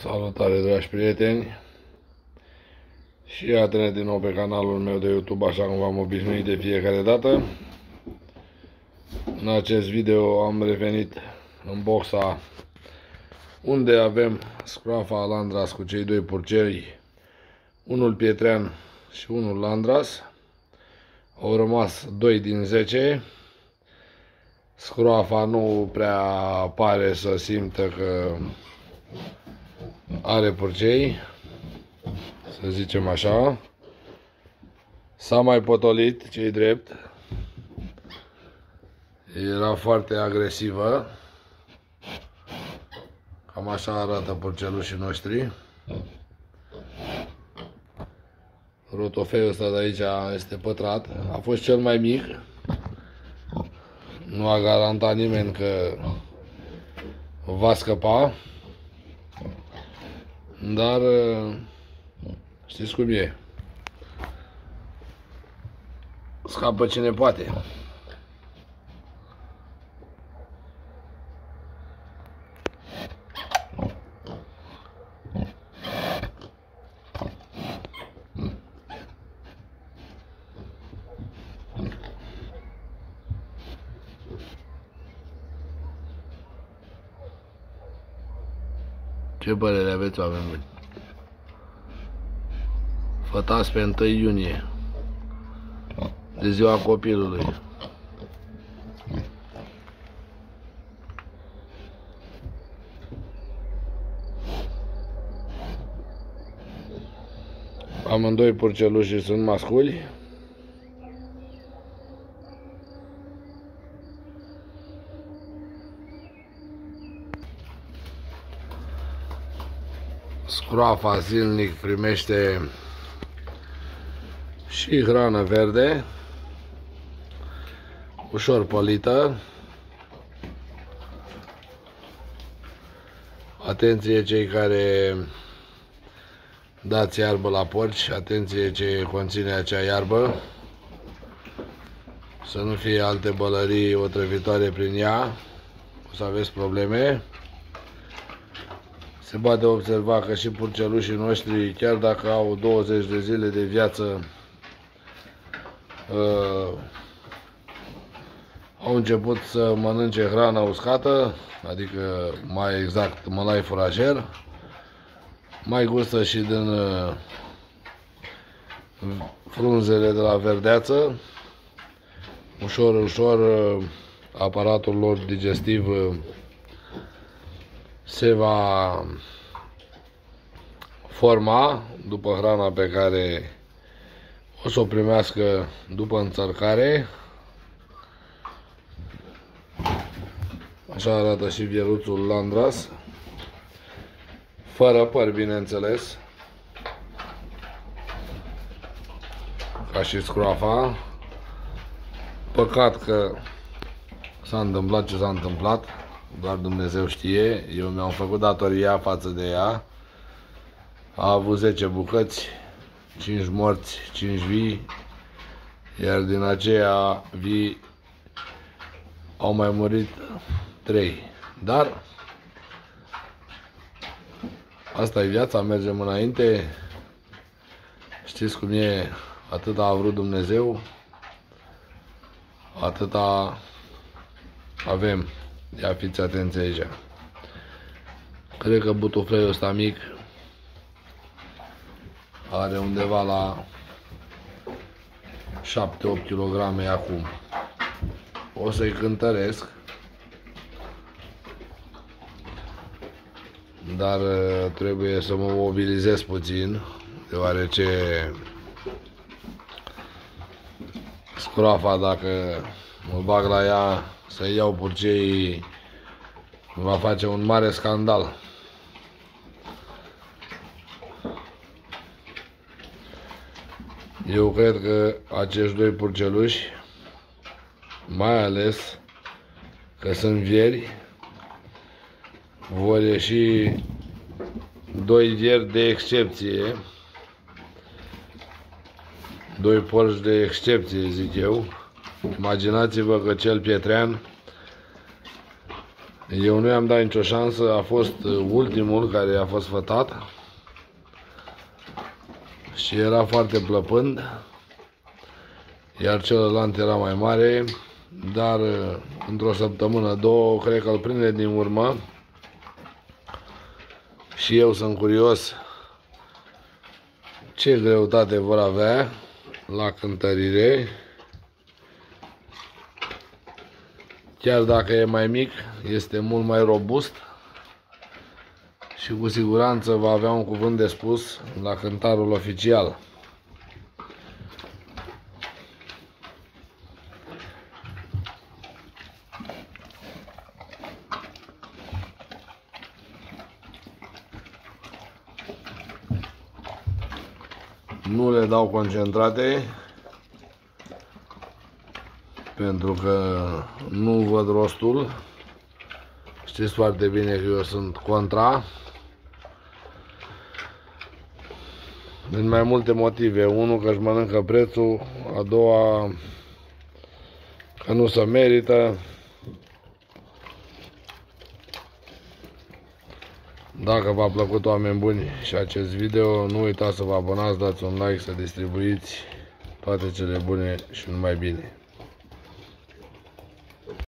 Salutare dragi prieteni. Și iată-ne din nou pe canalul meu de YouTube așa cum v-am obișnuit de fiecare dată. În acest video am revenit în boxa unde avem scroafa Landras cu cei doi purcei Unul Pietrean și unul Landras. Au rămas 2 din 10 Scroafa nu prea pare să simtă că are purcei, să zicem așa. S-a mai potolit, cei drept. Era foarte agresivă. Cam așa arată purcelușii noștri. Rotofeiul ăsta de aici este pătrat. A fost cel mai mic. Nu a garantat nimeni că va scăpa. Dar uh, știți cum e. Scapă cine poate. Ce părere aveți, oameni buni? Fătați pe 1 iunie, de ziua copilului. Amândoi purcelușii sunt masculi. Scroafa zilnic primește și hrană verde, ușor polită. Atenție cei care dați iarbă la porci, atenție ce conține acea iarbă. Să nu fie alte bălării otrăvitoare prin ea, o să aveți probleme. Se poate observa că și purcelușii noștri, chiar dacă au 20 de zile de viață, uh, au început să mănânce hrana uscată, adică mai exact mălai furajer, mai gustă și din uh, frunzele de la verdeață, ușor, ușor uh, aparatul lor digestiv uh, se va forma după hrana pe care o să o primească după înțărcare. Așa arată și vieruțul Landras. Fără păr, bineînțeles. Ca și scroafa. Păcat că s-a întâmplat ce s-a întâmplat doar Dumnezeu știe, eu mi-am făcut datoria față de ea, a avut 10 bucăți, 5 morți, 5 vii, iar din aceea vii au mai murit 3. Dar asta e viața, mergem înainte, știți cum e, atât a vrut Dumnezeu, atâta avem. Ia fiți atenți aici. Cred că butufleiul ăsta mic are undeva la 7-8 kg acum. O să-i cântăresc. Dar uh, trebuie să mă mobilizez puțin, deoarece scroafa, dacă mă bag la ea, să iau purcei va face un mare scandal. Eu cred că acești doi purceluși, mai ales că sunt vieri, vor ieși doi vieri de excepție, doi porci de excepție, zic eu. Imaginați-vă că cel pietrean Eu nu i-am dat nicio șansă, a fost ultimul care a fost fătat. Și era foarte plăpând. Iar celălalt era mai mare. Dar într-o săptămână, două, cred că îl prinde din urmă. Și eu sunt curios ce greutate vor avea la cântărire. Chiar dacă e mai mic, este mult mai robust și cu siguranță va avea un cuvânt de spus la cântarul oficial. Nu le dau concentrate pentru că nu văd rostul. Știți foarte bine că eu sunt contra. Din mai multe motive. Unul că își mănâncă prețul, a doua că nu se merită. Dacă v-a plăcut oameni buni și acest video, nu uitați să vă abonați, dați un like, să distribuiți toate cele bune și numai bine.